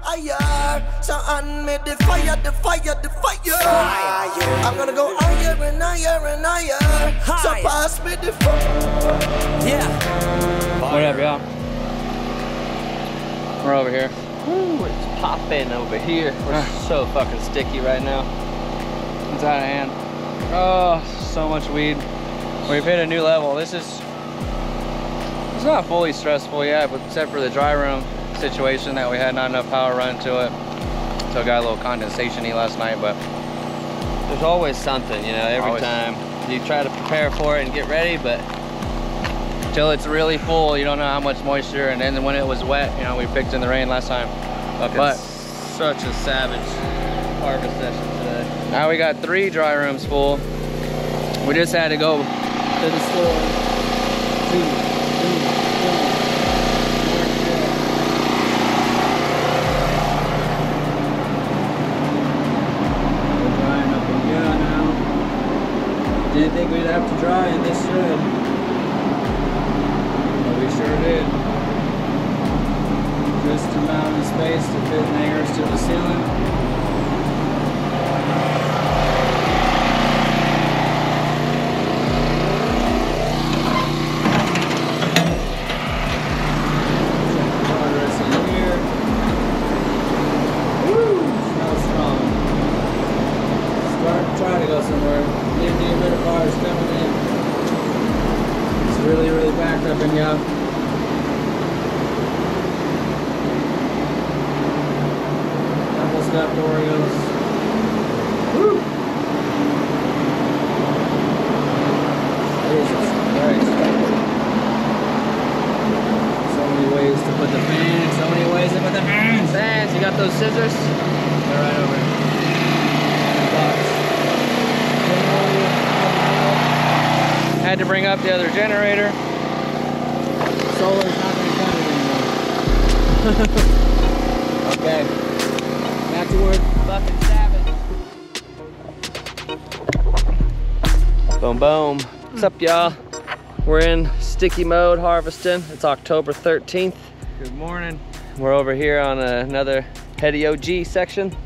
higher. So on me the fire, the fire, the fire. I'm gonna go higher and higher and higher. So pass me the fire. Yeah. Whatever, y'all. We're over here. Ooh, it's popping over here. We're ah. so fucking sticky right now. It's out of hand. Oh, so much weed. We've hit a new level. This is, it's not fully stressful yet, except for the dry room situation that we had not enough power run to it. So it got a little condensation-y last night, but There's always something, you know, every Always. time. You try to prepare for it and get ready, but until it's really full, you don't know how much moisture. And then when it was wet, you know, we picked in the rain last time. fucking But- such a savage harvest session today. Now we got three dry rooms full. We just had to go to the store. Two, two, We're drying up in here now. Didn't think we'd have to dry in this shed. But we sure did. Just amount of space to fit hangers to the ceiling. progress in here. Woo! Smells strong. Start trying to go somewhere. Need need a bit of fires coming in. It's really, really backed up in here. Double stuffed Oreos. Woo! Jesus Christ. So many ways to put the fan, so many ways to put the fans. Fans, you got those scissors? They're right over here. In the box. Had to bring up the other generator. Solar's not gonna cut it anymore. okay. Back to work. Boom, boom. What's up, y'all? We're in sticky mode harvesting. It's October 13th. Good morning. We're over here on another Hetty OG section.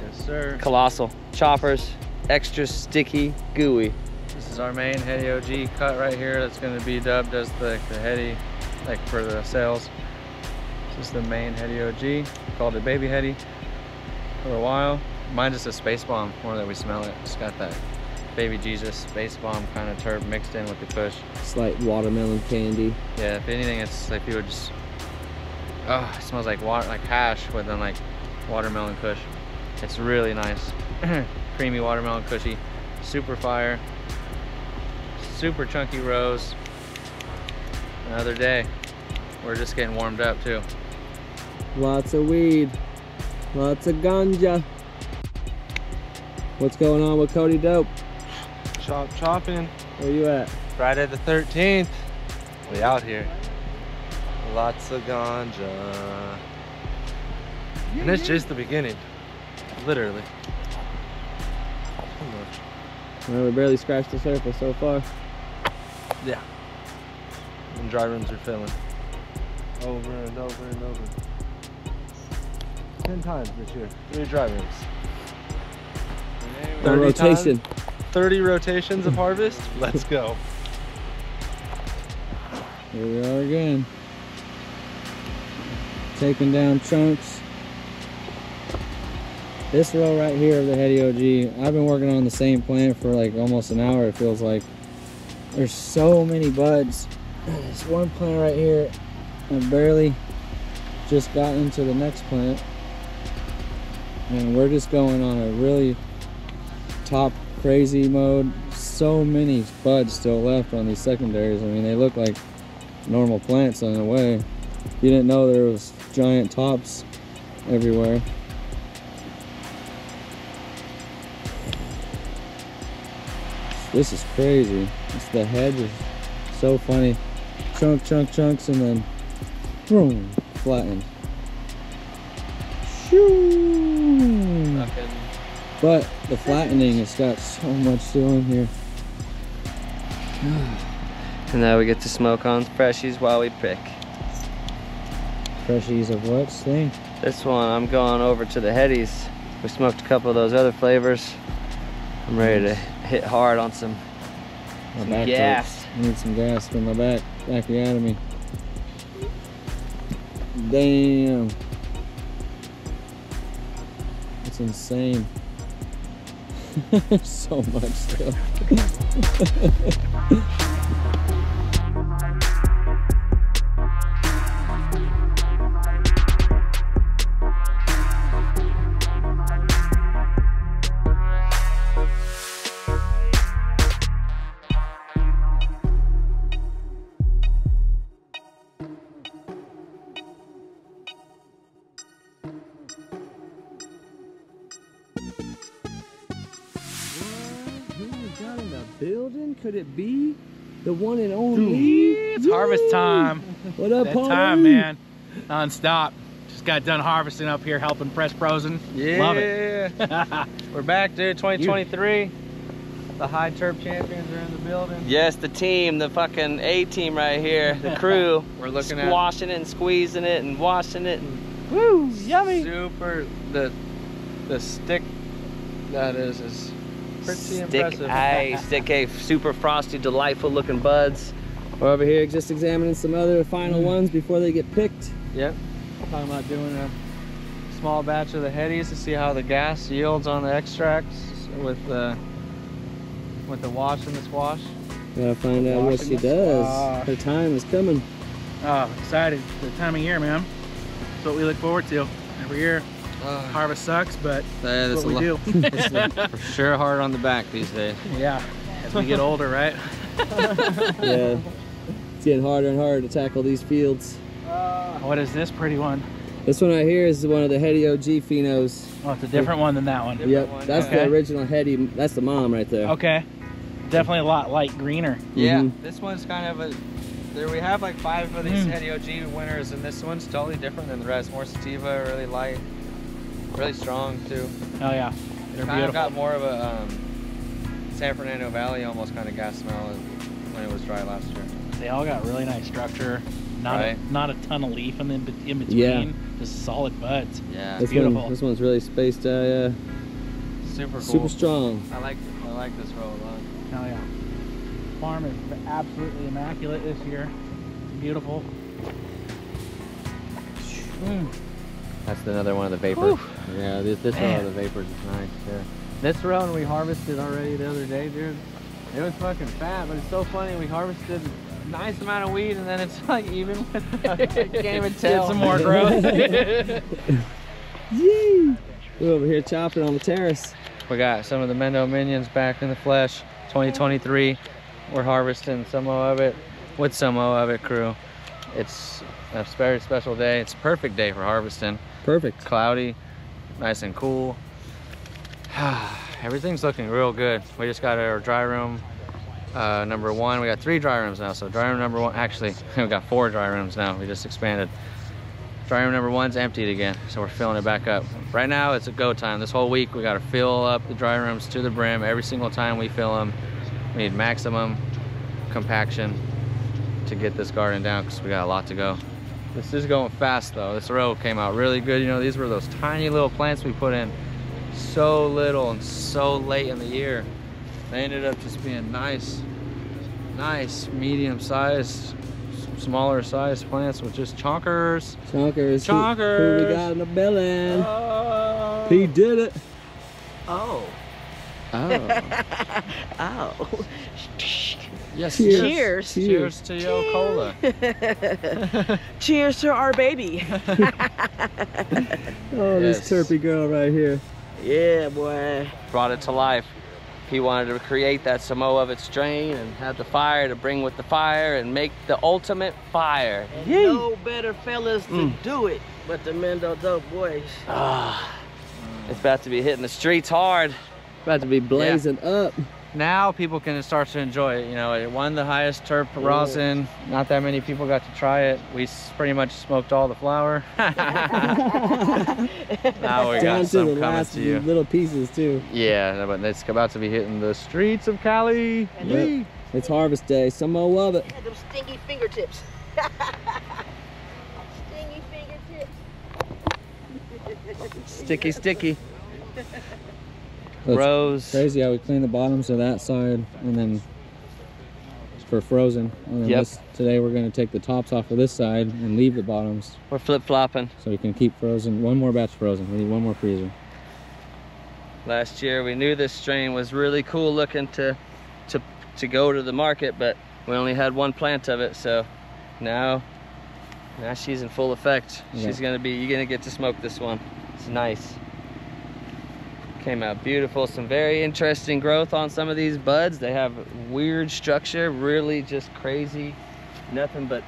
Yes, sir. Colossal. Choppers, extra sticky, gooey. This is our main Hetty OG cut right here. That's going to be dubbed as the, the Hetty, like for the sales. This is the main Hetty OG. Called it Baby Hetty for a while. Mine's just a space bomb, more that we smell it. It's got that baby Jesus space bomb kind of terp mixed in with the kush. Slight watermelon candy. Yeah, if anything, it's like you would just, oh, it smells like water, like hash with then like watermelon kush. It's really nice. Creamy watermelon cushy, super fire, super chunky rose. Another day. We're just getting warmed up too. Lots of weed. Lots of ganja. What's going on with Cody Dope? Chop chopping. Where you at? Friday the 13th. We out here. Lots of ganja. And it's just the beginning. Literally. Well, we barely scratched the surface so far. Yeah. And dry rooms are filling. Over and over and over. Ten times this year. Three dry rooms. 30 rotation. times, 30 rotations of harvest. Let's go. Here we are again. Taking down chunks. This row right here of the Heady OG, I've been working on the same plant for like almost an hour, it feels like. There's so many buds. This one plant right here, I barely just got into the next plant. And we're just going on a really top crazy mode. So many buds still left on these secondaries. I mean, they look like normal plants in a way. You didn't know there was giant tops everywhere. This is crazy. It's the head is so funny. Chunk, chunk, chunks, and then boom, flattened. Shoo. But the flattening has got so much still in here. And now we get to smoke on the freshies while we pick. Freshies of what thing? This one, I'm going over to the Headies. We smoked a couple of those other flavors. I'm ready to hit hard on some, some back gas. hurts. I need some gas for my back. Back out of me. Damn. It's insane. so much. one and only? It's harvest time. What up, That Paulie? time, man. Non-stop. Just got done harvesting up here, helping press prosen. Love it. We're back, dude. 2023. The high turf champions are in the building. Yes, the team, the fucking A team right here, the crew. We're looking at squashing it and squeezing it and washing it and woo, yummy. super the the stick that is is pretty Stick impressive. A, stick A, super frosty, delightful looking buds. We're over here just examining some other final mm. ones before they get picked. Yep. Talking about doing a small batch of the headies to see how the gas yields on the extracts with the with the wash and the squash. Gotta find out what she does. squash. Her time is coming. Oh, excited. The time of year, man. That's what we look forward to. Every year, Uh, harvest sucks, but yeah, that's that's what we do. it's for sure hard on the back these days. yeah. As we get older, right? Yeah. It's getting harder and harder to tackle these fields. What is this pretty one? This one right here is one of the Hetty OG Phenos. Oh, it's a different one than that one. Yep, one, that's okay. the original Hetty. That's the mom right there. Okay. Definitely a lot light greener. Yeah, Mhm. this one's kind of a. There we have like five of these Mm. Hetty OG winners, and this one's totally different than the rest. More sativa, really light, really strong too. Oh yeah. They're kind of got more of a um, San Fernando Valley almost kind of gas smell when it was dry last year. They all got really nice structure. Not Right. a, not a ton of leaf in, the, in between. Yeah. Just solid buds. Yeah, This beautiful. one, this one's really spaced. Uh, yeah, super cool. super strong. I like I like this row a lot. Oh yeah. Farm is absolutely immaculate this year. Beautiful. Mm. That's another one of the vapors. Yeah, this, this one of the vapors is nice. Yeah. This round we harvested already the other day, dude. It was fucking fat, but it's so funny. We harvested a nice amount of weed, and then it's like even with can't even tell. Some more growth. Yee! We're over here chopping on the terrace. We got some of the Mendo minions back in the flesh. 2023. We're harvesting some of it with some of it crew. It's a very special day. It's a perfect day for harvesting. Perfect. Cloudy, nice and cool. Everything's looking real good. We just got our dry room uh, number one. We got three dry rooms now. So dry room number one, actually, we got four dry rooms now. We just expanded. Dry room number one's emptied again, so we're filling it back up. Right now, it's a go time. This whole week, we got to fill up the dry rooms to the brim. Every single time we fill them, we need maximum compaction to get this garden down because we got a lot to go. This is going fast though. This row came out really good. You know, these were those tiny little plants we put in so little and so late in the year. They ended up just being nice, nice, medium sized, smaller sized plants with just chonkers. Chonkers. Who- Who, we got in the building? Oh. He did it. Oh. Oh. Oh. Yes. Cheers. Cheers. Cheers to your cola. Cheers to our baby. Oh, Yes. this terpy girl right here. yeah, boy. brought it to life. He wanted to create that Some more of its strain and have the fire to bring with the fire and make the ultimate fire. And Yee. no better fellas to Mm. do it but the Mendo Dope Boys. Ah, it's about to be hitting the streets hard. About to be blazing up. Now people can start to enjoy it. You know, it won the highest terp rosin. Not that many people got to try it. We pretty much smoked all the flour. now we Down got to some the coming last to you. little pieces too. Yeah, but it's about to be hitting the streets of Cali. Yep. It's harvest day. Some more of it. Had them stingy fingertips. stingy fingertips. Sticky, sticky. That's Rose. Crazy how we clean the bottoms of that side and then for frozen. And then Yep. this, today we're gonna take the tops off of this side and leave the bottoms We're flip flopping. so we can keep frozen. One more batch frozen. We need one more freezer. Last year we knew this strain was really cool looking to to to go to the market, but we only had one plant of it, so now now she's in full effect. Yeah. She's gonna be you're gonna get to smoke this one. It's nice. Came out beautiful. Some very interesting growth on some of these buds. They have weird structure, really just crazy. Nothing but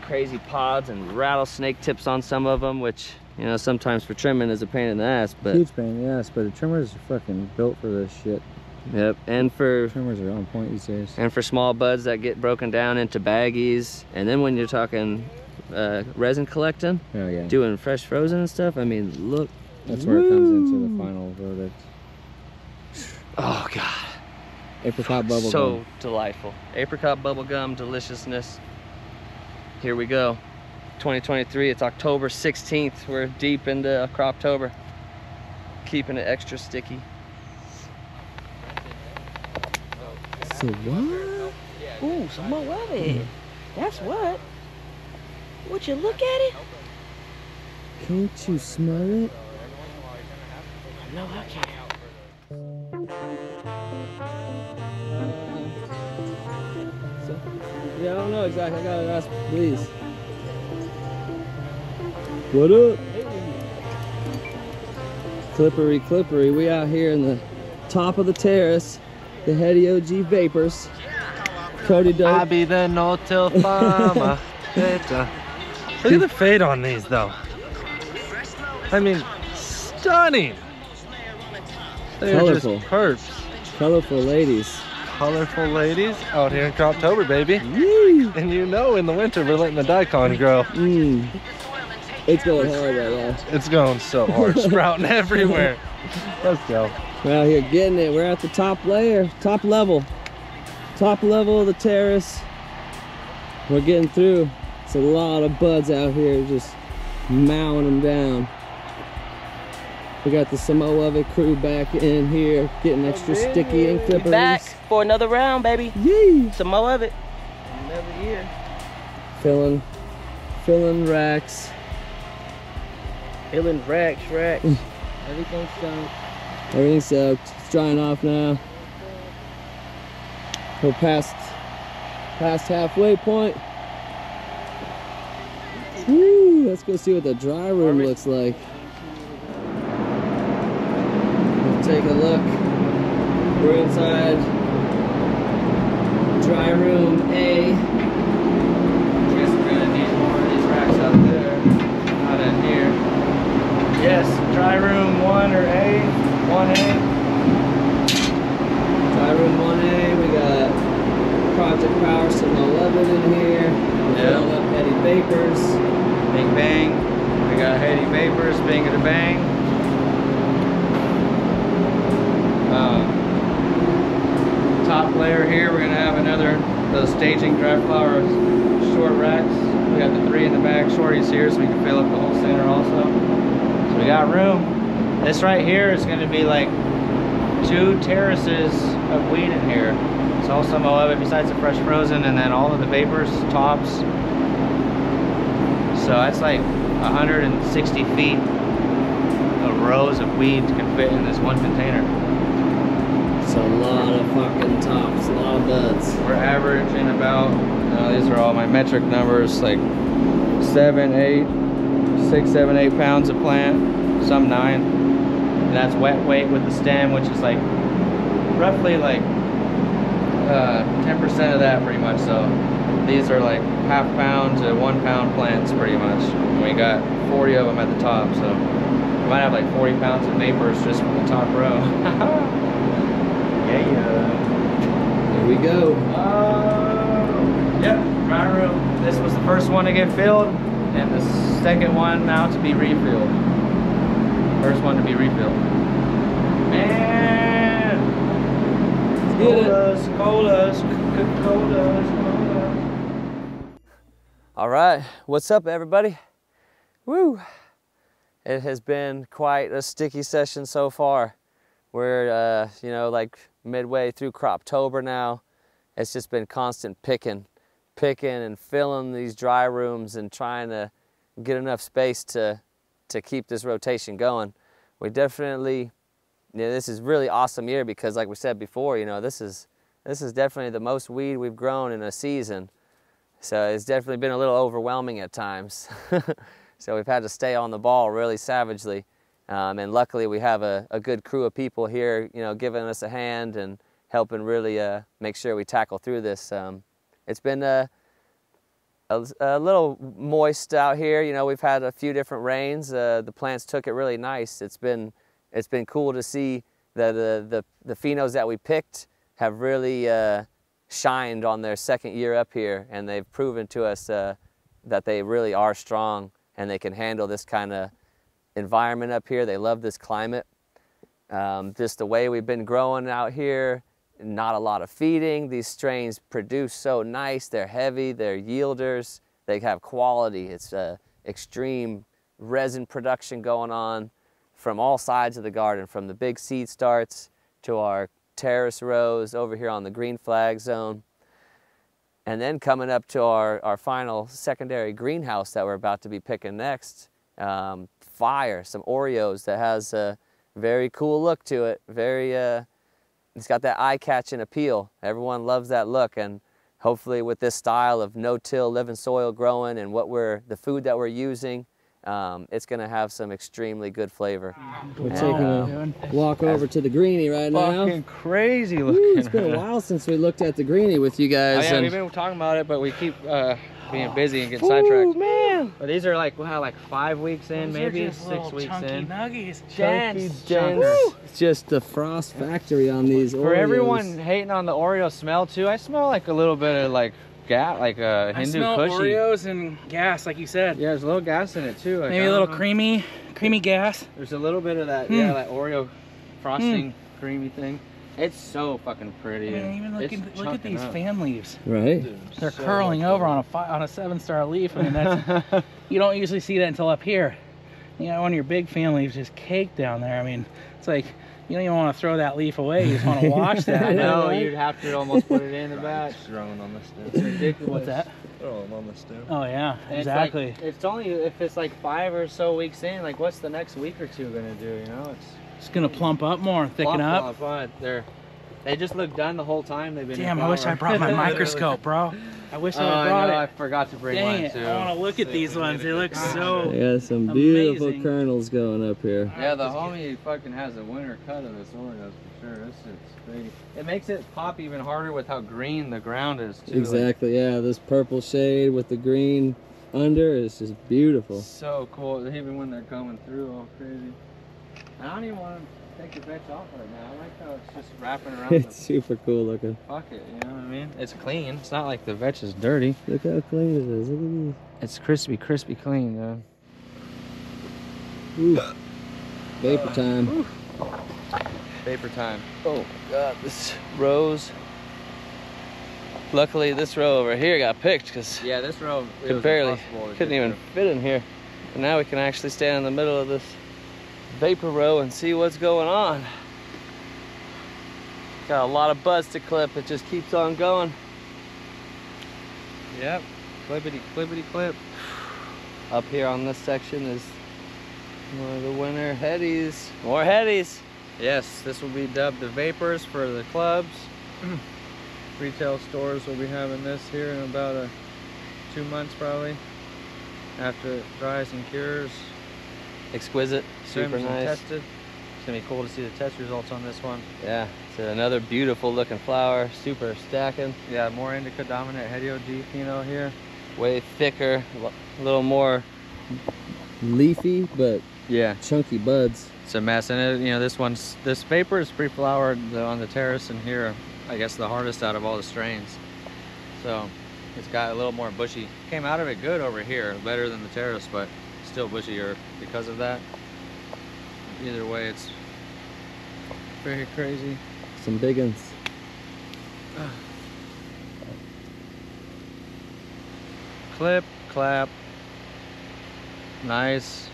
crazy pods and rattlesnake tips on some of them, which you know sometimes for trimming is a pain in the ass, but Huge pain, in the ass, but the trimmers are fucking built for this shit. Yep, and for Trimmers are on point these days. and for small buds that get broken down into baggies, and then when you're talking uh, resin collecting, Oh yeah. doing fresh frozen and stuff, I mean, look. That's where it comes into the final verdict. Oh God, Apricot bubble so gum. delightful. Apricot bubblegum deliciousness. Here we go. 2023. It's October 16th. We're deep into Croptober. Keeping it extra sticky. So what? Ooh, some more of it. That's what. Would you look at it? Can't you smell it? No, I can't. Yeah, I don't know exactly. I gotta ask, please. What up? Clippery, clippery. We out here in the top of the terrace. The Hetty OG Vapors. Cody I be the no-till farmer. Better. Look at the fade on these though. I mean, stunning. They're Colorful. just perps. Colorful ladies. Colorful ladies out here in Croptober, baby. Woo! And you know in the winter we're letting the daikon grow. Mmm. It's going hard right now. It's going so hard, sprouting everywhere. Let's go. We're out here getting it. We're at the top layer, top level. Top level of the terrace. We're getting through. It's a lot of buds out here just mowing them down. We got the Some more of it crew back in here, getting extra sticky and We clippers. back for another round, baby. Yee! Some more of it. Another year. Filling, filling racks. Feeling racks, racks. Mm. Everything's soaked. Everything's soaked. It's drying off now. We're past, past halfway point. Woo, let's go see what the dry room looks like. Let's take a look. We're inside dry room A. Guess we're gonna need more of these racks out there, not in here. Yes, dry room one or A, one A. Dry room 1A, we got Project Power some 11 in here. We're Yeah. filling up Eddie Vapors. Bing bang. We got Haiti Vapors, bing a bang. Um, top layer here, we're gonna have those staging dry flower short racks. We got the three in the back, shorties here, so we can fill up the whole center also. So we got room. This right here is gonna be like two terraces of weed in here. It's all some of it besides the fresh frozen and then all of the vapors, tops, so that's like 160 feet of rows of weed can fit in this one container. It's a lot of fucking tops, a lot of buds. We're averaging about, uh, these are all my metric numbers, like seven, eight, six, seven, eight pounds a plant, some nine. And that's wet weight with the stem, which is like roughly like 10% of that pretty much. So these are like half pound to one pound plants pretty much. And we got 40 of them at the top, so we might have like 40 pounds of vapors just from the top row. yeah. Here we go. Oh, yep, dry room. This was the first one to get filled, and the second one now to be refilled. First one to be refilled. Man, Get it. colas, colas, colas, colas. All right, what's up, everybody? Woo! it has been quite a sticky session so far. We're, uh, you know, like midway through Croptober now. It's just been constant picking, picking and filling these dry rooms and trying to get enough space to, to keep this rotation going. We definitely, know, this is really awesome year because like we said before, you know, this is, this is definitely the most weed we've grown in a season. So it's definitely been a little overwhelming at times. so we've had to stay on the ball really savagely. Um, and luckily we have a, a, good crew of people here, you know, giving us a hand and helping really uh, make sure we tackle through this. Um, it's been a, a, a, little moist out here. You know, we've had a few different rains. Uh, the plants took it really nice. It's been, it's been cool to see that the, the, the phenos that we picked have really uh, shined on their second year up here and they've proven to us uh, that they really are strong and they can handle this kind of environment up here. They love this climate. Um, just the way we've been growing out here, not a lot of feeding. These strains produce so nice. They're heavy, they're yielders, they have quality. It's uh, extreme resin production going on from all sides of the garden, from the big seed starts to our terrace rows over here on the green flag zone. And then coming up to our, our final secondary greenhouse that we're about to be picking next, um, fire, some Oreos that has a very cool look to it. Very, uh, it's got that eye-catching appeal. Everyone loves that look, and hopefully with this style of no-till, living soil growing, and what we're the food that we're using, um, it's going to have some extremely good flavor. We're taking a walk over to the greenie right now. Fucking crazy looking. Woo, it's been a while since we looked at the greenie with you guys. Oh, yeah, we've been talking about it, but we keep uh, being busy and getting sidetracked. man! But these are like wow, like five weeks in, Those maybe are just six little weeks chunky in. nuggies. Chunky Gents. gents. Chunkers. It's just the frost factory on these For Oreos. everyone hating on the Oreo smell too, I smell like a little bit of like gas, like a Hindu I smell cushy. Oreos and gas, like you said. Yeah, there's a little gas in it too. like, Maybe a little know. creamy, creamy gas. There's a little bit of that, Hmm. yeah, that Oreo frosting, creamy thing. It's so fucking I pretty. mean, even look, it's at, look at these up. fan leaves. Right? They're curling over on a fi- on a seven star leaf. I mean, that's you don't usually see that until up here. You know, one of your big fan leaves just caked down there. I mean, it's like you don't even want to throw that leaf away. You just want to wash that. I know, right? you'd have to almost put it in the batch. Throwing on the It's ridiculous. What's that? Throwing on the stem. Oh yeah, And it's like- exactly. It's, only if it's like five or so weeks in, like what's the next week or two gonna do, you know? It's It's gonna plump up more and thicken plump, up. plump, but They're, they just look done the whole time they've been in Damn, I wish I brought my microscope, bro. I wish Oh, I I brought know, it. I forgot to bring Dang mine it, too. I want to look at these ones. They look so. They got some beautiful Amazing. kernels going up here. Yeah, the homie fucking has a winter cut of this Oreos for sure. This shit's crazy. It makes it pop even harder with how green the ground is too. like, Exactly, yeah. This purple shade with the green under is just beautiful. so cool, even when they're coming through all crazy. I don't even want to take the vetch off right now. I like how it's just wrapping around It's the super cool looking. pocket, you know what I mean? It's clean. It's not like the vetch is dirty. Look how clean it is. Look at this. It's crispy, crispy clean, though. Ooh. Vapor time. Vapor time. Oh god, this rose. Luckily, this row over here got picked because Yeah, this row it could was barely, couldn't even through. fit in here. But now we can actually stand in the middle of this vapor row and see what's going on. Got a lot of buds to clip. It just keeps on going. Yep, clippity clippity clip. Up here on this section is one of the winter headies. More headies. Yes, this will be dubbed the Vapors for the clubs. Retail stores will be having this here in about a two months probably. After it dries and cures. Exquisite, super nice. tested. It's gonna be cool to see the test results on this one. Yeah, it's another beautiful looking flower, super stacking. Yeah, more indica dominant Hetty OG pheno here. Way thicker, a little more. Leafy, but Yeah, chunky buds. it's a mess. And it, you know, this one's this vapor is pre-flowered on the terrace, and here, I guess the hardest out of all the strains. So it's got a little more bushy. Came out of it good over here, better than the terrace, but still bushier because of that. Either way, it's very crazy. Some big ones. Clip, clap. Nice.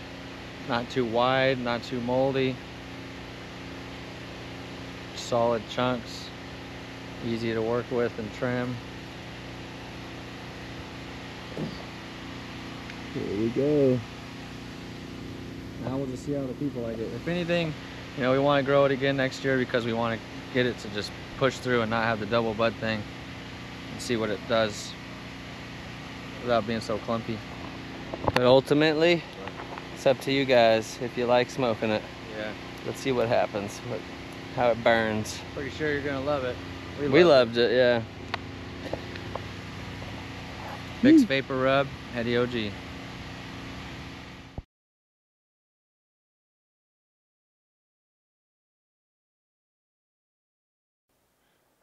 Not too wide, not too moldy. Solid chunks, easy to work with and trim. Here we go. Now we'll just see how the people like it. If anything, you know, we want to grow it again next year because we want to get it to just push through and not have the double bud thing and see what it does without being so clumpy. But ultimately, it's up to you guys if you like smoking it. Yeah. Let's see what happens, what, how it burns. Pretty sure you're gonna love it. We, loved it, yeah. Vicks Vapor Rub, Hetty OG.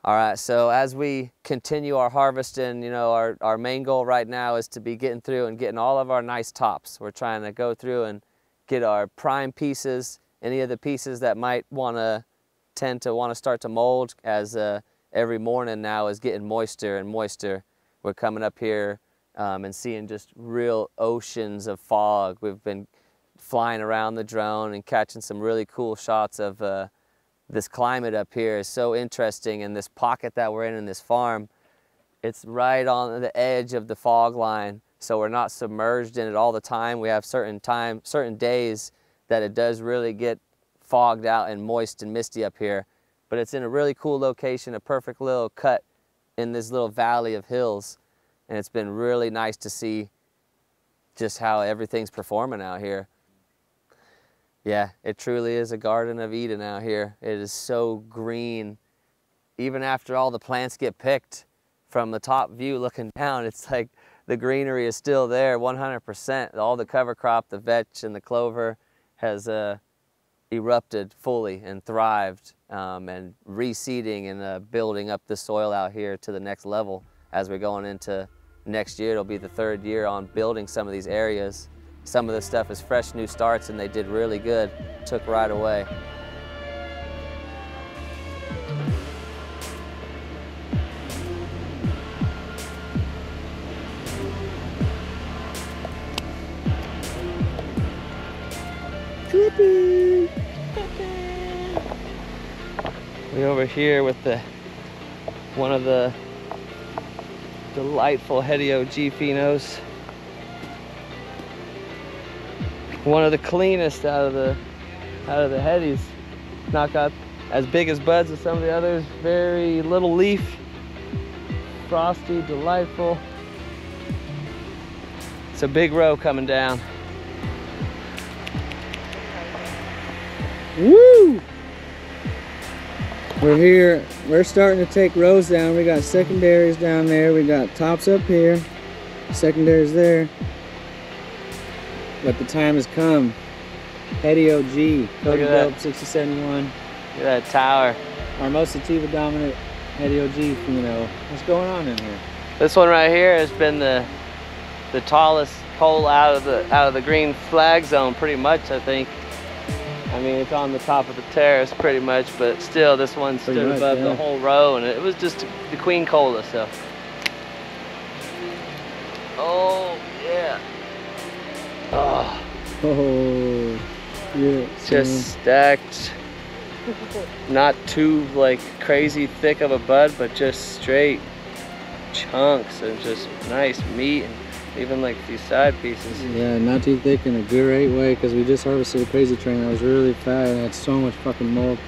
All right, so as we continue our harvesting, you know, our, our main goal right now is to be getting through and getting all of our nice tops. We're trying to go through and get our prime pieces, any of the pieces that might want to tend to want to start to mold as uh, every morning now is getting moister and moister. We're coming up here um, and seeing just real oceans of fog. We've been flying around the drone and catching some really cool shots of uh, this climate up here is so interesting and this pocket that we're in in this farm, it's right on the edge of the fog line. So we're not submerged in it all the time. We have certain time, certain days that it does really get fogged out and moist and misty up here. But it's in a really cool location, a perfect little cut in this little valley of hills. And it's been really nice to see just how everything's performing out here. Yeah, it truly is a Garden of Eden out here. It is so green. Even after all the plants get picked from the top view looking down, it's like the greenery is still there 100%. All the cover crop, the vetch and the clover has uh, erupted fully and thrived um, and reseeding and uh, building up the soil out here to the next level as we're going into next year. It'll be the third year on building some of these areas. Some of the stuff is fresh new starts and they did really good, took right away. We over here with the one of the delightful Hetty OG Phenos one of the cleanest out of the out of the headies. Not got as big as buds as some of the others. Very little leaf. Frosty, delightful. It's a big row coming down. Woo! We're here. We're starting to take rows down. We got secondaries down there. We got tops up here. Secondaries there. But the time has come. Hetty OG, Cody. Dope 6071. Look at that tower. Our most sativa dominant Hetty OG, you know. What's going on in here? This one right here has been the the tallest pole out of the out of the green flag zone pretty much I think. I mean it's on the top of the terrace pretty much, but still this one stood much, above yeah. the whole row and it was just the queen cola so. Oh, yeah. just stacked. Not too like crazy thick of a bud, but just straight chunks and just nice meat and even like these side pieces. Yeah, not too thick in a great way because we just harvested a crazy train that was really fat and had so much fucking mold.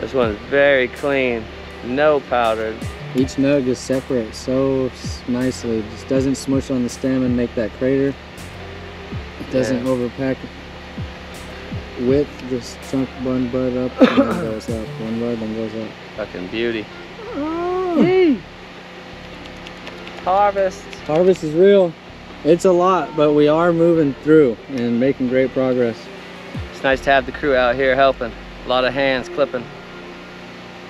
This one's very clean, no powdered. Each nug is separate so nicely. Just doesn't smush on the stem and make that crater. It doesn't Yeah. overpack width, just chunk one bud up and then goes up. One bud then goes up. Fucking beauty. Oh. Hey! Harvest. Harvest is real. It's a lot, but we are moving through and making great progress. It's nice to have the crew out here helping. A lot of hands clipping.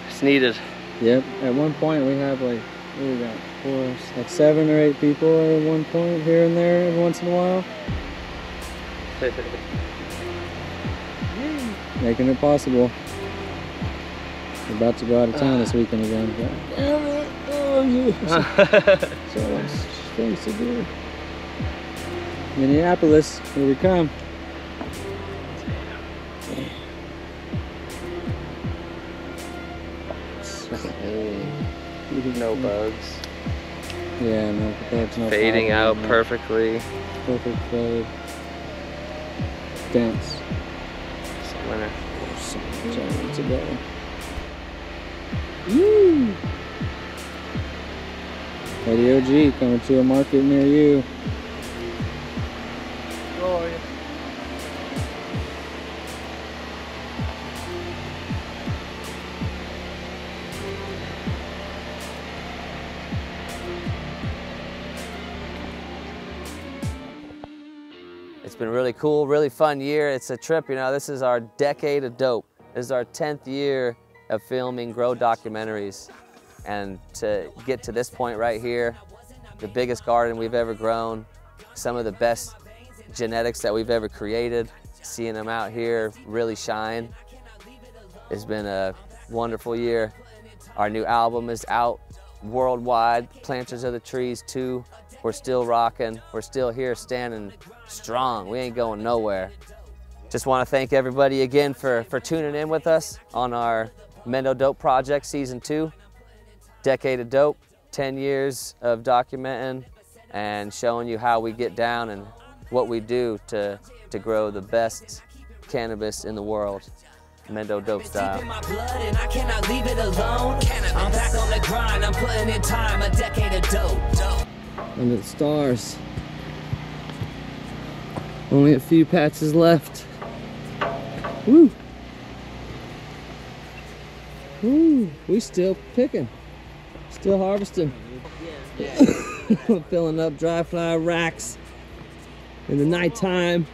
It's needed. Yep. At one point we have like what we got? Four, like seven or eight people at one point here and there every once in a while. Making it possible. We're about to go out of uh. town this weekend again. But damn it! Oh, so, so, things to do. Minneapolis, here we come. Hey, no bugs. Yeah, no bugs, no Fading out perfectly. Perfect fade. Dance. It's a winner. Giants ago. Woo! Eddie OG coming to a market near you. Really cool, really fun year. It's a trip, you know, this is our decade of dope. This is our 10th year of filming Grow documentaries. And to get to this point right here, the biggest garden we've ever grown, some of the best genetics that we've ever created, seeing them out here really shine. It's been a wonderful year. Our new album is out worldwide, Planters of the Trees 2. We're still rocking. We're still here standing strong. We ain't going nowhere. Just want to thank everybody again for, for tuning in with us on our Mendo Dope Project Season 2. Decade of Dope, 10 years of documenting and showing you how we get down and what we do to, to grow the best cannabis in the world. Mendo Dope style. in my blood and I cannot leave it alone. I'm back on the grind, I'm putting in time, a decade of dope. Under the stars. Only a few patches left. Woo! Woo! We still picking. Still harvesting. Filling up dry fly racks in the nighttime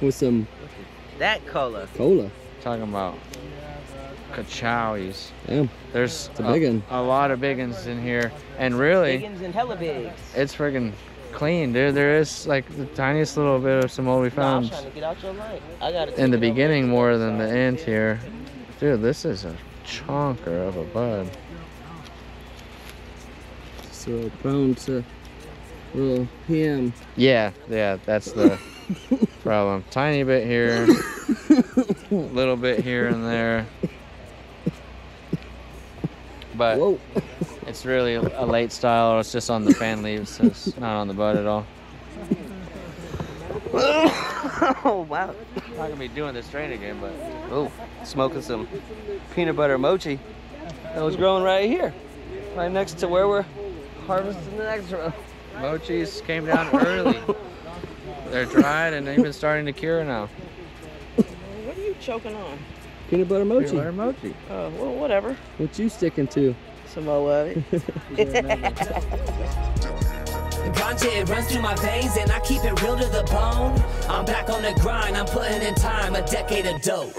with some That cola. cola. Talking about kachowis. Damn, There's a big one. a lot of big ones in here, and really, and hella bigs. it's freaking clean. dude. there is like the tiniest little bit of some old we found to get out your light. I gotta in the beginning more than the end here. Dude, this is a chonker of a bud. So prone to little PM. Yeah, yeah, that's the problem. Tiny bit here, little bit here and there. But Whoa. it's really a late style. It's just on the fan leaves, so it's not on the bud at all. oh, wow. I'm Not gonna be doing this strain again, but Oh, smoking some peanut butter mochi that was growing right here, right next to where we're harvesting the next row. mochis came down early. They're dried and they've been starting to cure now. What are you choking on? Peanut butter mochi. Peanut butter mochi. Uh, well, whatever. What you sticking to? Some more of it. Ganja, it runs through my veins and I keep it real to the bone. I'm back on the grind, I'm putting in time, a decade of dope.